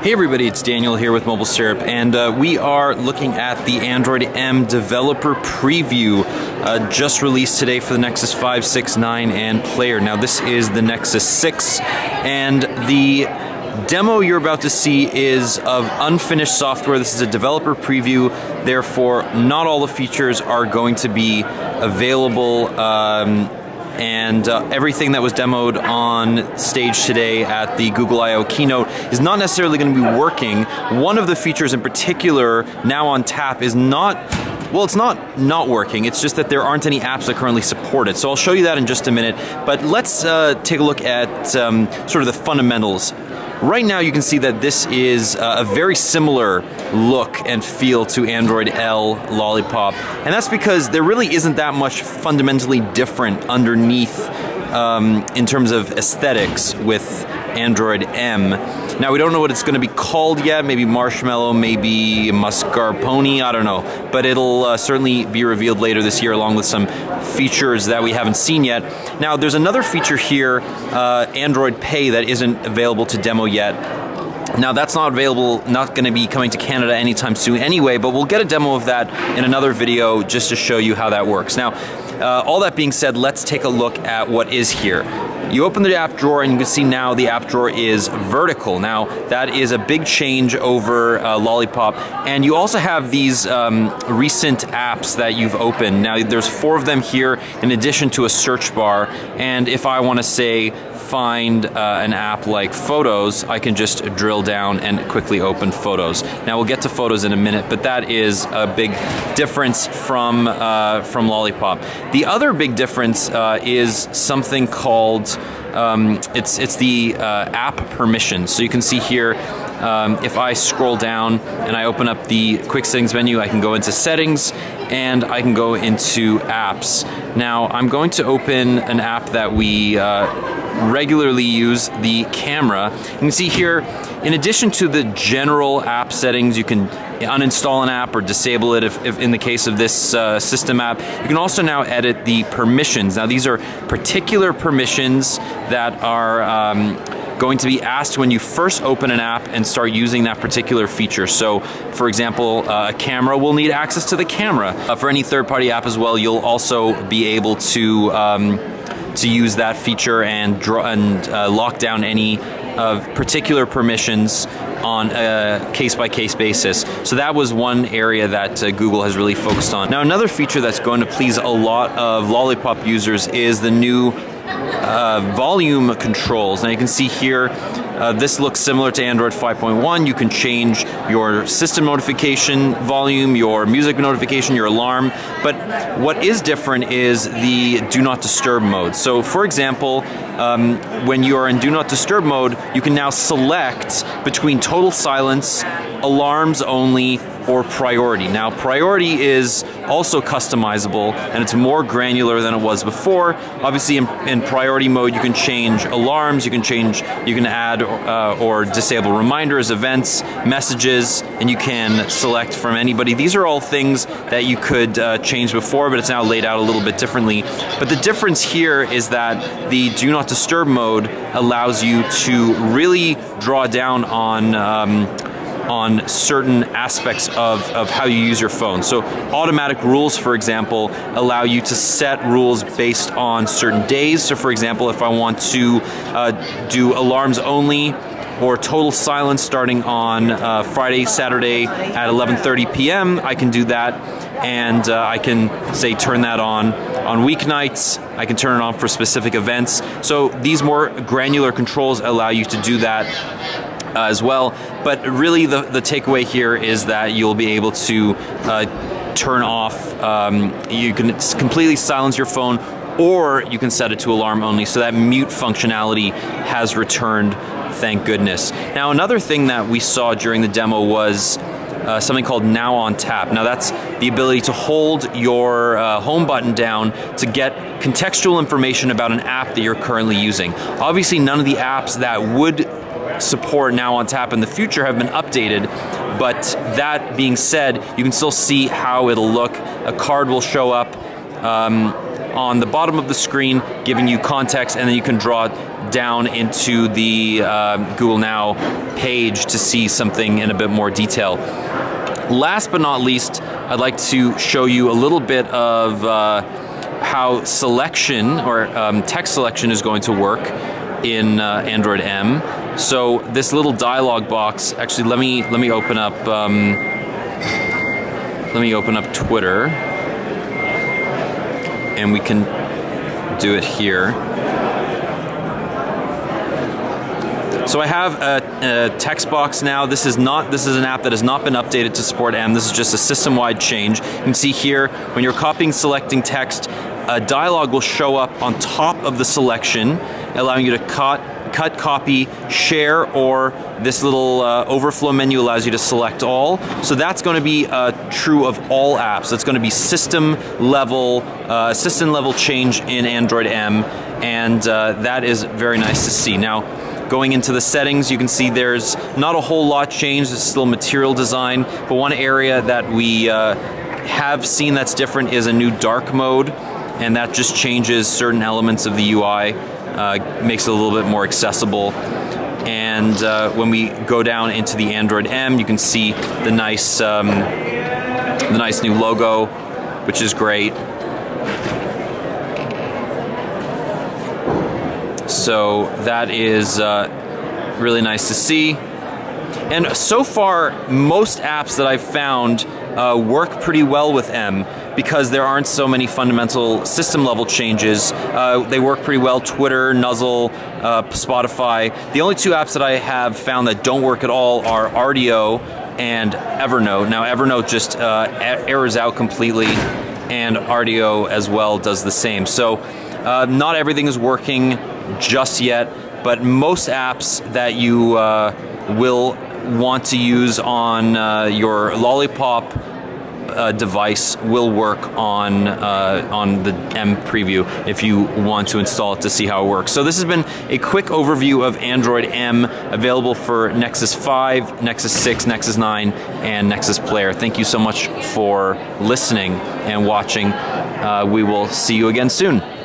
Hey everybody, it's Daniel here with MobileSyrup, and uh, we are looking at the Android M developer preview uh, just released today for the Nexus 5, 6, 9, and Player. Now this is the Nexus 6, and the demo you're about to see is of unfinished software. This is a developer preview, therefore not all the features are going to be available um, and uh, everything that was demoed on stage today at the Google I/O keynote is not necessarily going to be working. One of the features in particular now on tap is not well, it's not not working. It's just that there aren't any apps that currently support it. So I'll show you that in just a minute. But let's uh, take a look at um, sort of the fundamentals Right now you can see that this is uh, a very similar look and feel to Android L Lollipop. And that's because there really isn't that much fundamentally different underneath um, in terms of aesthetics with Android M. Now we don't know what it's going to be called yet. Maybe Marshmallow, maybe Mascarpone. I don't know, but it'll uh, certainly be revealed later this year, along with some features that we haven't seen yet. Now there's another feature here, uh, Android Pay, that isn't available to demo yet. Now that's not available, not going to be coming to Canada anytime soon anyway, but we'll get a demo of that in another video just to show you how that works. Now, uh, all that being said, let's take a look at what is here. You open the app drawer and you can see now the app drawer is vertical. Now that is a big change over uh, Lollipop. And you also have these um, recent apps that you've opened. Now there's four of them here in addition to a search bar. And if I want to say find uh, an app like Photos, I can just drill down and quickly open Photos. Now we'll get to Photos in a minute, but that is a big difference from, uh, from Lollipop. The other big difference uh, is something called, um, it's, it's the uh, app permissions. So you can see here, um, if I scroll down and I open up the quick settings menu, I can go into settings and I can go into apps. Now I'm going to open an app that we uh, regularly use the camera. You can see here, in addition to the general app settings, you can uninstall an app or disable it if, if in the case of this uh, system app. You can also now edit the permissions. Now these are particular permissions that are um, going to be asked when you first open an app and start using that particular feature. So, for example, uh, a camera will need access to the camera. Uh, for any third-party app as well, you'll also be able to um, to use that feature and draw and uh, lock down any of particular permissions on a case-by-case -case basis. So that was one area that uh, Google has really focused on. Now another feature that's going to please a lot of Lollipop users is the new uh, volume controls. Now you can see here uh, this looks similar to Android 5.1. You can change your system notification volume, your music notification, your alarm. But what is different is the do not disturb mode. So for example, um, when you are in do not disturb mode, you can now select between total silence, alarms only, or priority. Now priority is also customizable and it's more granular than it was before. Obviously in, in priority mode you can change alarms, you can change, you can add uh, or disable reminders, events, messages, and you can select from anybody. These are all things that you could uh, change before but it's now laid out a little bit differently. But the difference here is that the do not disturb mode allows you to really draw down on um, on certain aspects of, of how you use your phone. So automatic rules, for example, allow you to set rules based on certain days. So for example, if I want to uh, do alarms only or total silence starting on uh, Friday, Saturday at 11.30 p.m., I can do that and uh, I can say turn that on on weeknights. I can turn it on for specific events. So these more granular controls allow you to do that uh, as well. But really, the, the takeaway here is that you'll be able to uh, turn off, um, you can completely silence your phone or you can set it to alarm only. So that mute functionality has returned, thank goodness. Now, another thing that we saw during the demo was uh, something called Now on Tap. Now that's the ability to hold your uh, home button down to get contextual information about an app that you're currently using. Obviously none of the apps that would support now on tap in the future have been updated. But that being said, you can still see how it'll look. A card will show up. Um, on the bottom of the screen, giving you context, and then you can draw it down into the uh, Google Now page to see something in a bit more detail. Last but not least, I'd like to show you a little bit of uh, how selection or um, text selection is going to work in uh, Android M. So this little dialog box, actually, let me let me open up um, let me open up Twitter, and we can do it here. So I have a, a, text box now. This is not this is an app that has not been updated to support M. This is just a system-wide change. You can see here when you're copying selecting text, a dialog will show up on top of the selection, allowing you to cut cut, copy, share, or this little uh, overflow menu allows you to select all. So that's going to be uh, true of all apps. It's going to be system level, uh, system level change in Android M, and uh, that is very nice to see. Now, Going into the settings, you can see there's not a whole lot changed. It's still material design, but one area that we uh, have seen that's different is a new dark mode, and that just changes certain elements of the UI uh, makes it a little bit more accessible. And uh, when we go down into the Android M, you can see the nice, um, the nice new logo, which is great. So that is uh, really nice to see. And so far, most apps that I've found uh, work pretty well with M because there aren't so many fundamental system level changes. Uh, they work pretty well, Twitter, Nuzzel, uh, Spotify. The only two apps that I have found that don't work at all are Rdio and Evernote. Now Evernote just uh, errors out completely and Rdio as well does the same. So uh, not everything is working just yet, but most apps that you uh, will want to use on uh, your Lollipop uh, device will work on uh, on the M preview if you want to install it to see how it works. So this has been a quick overview of Android M available for Nexus 5, Nexus 6, Nexus 9, and Nexus Player. Thank you so much for listening and watching. Uh, we will see you again soon.